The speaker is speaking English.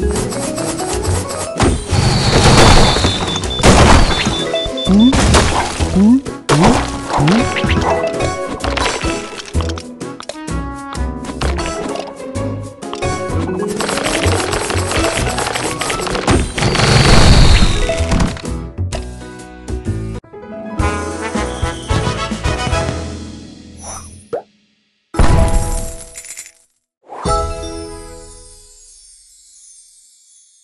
you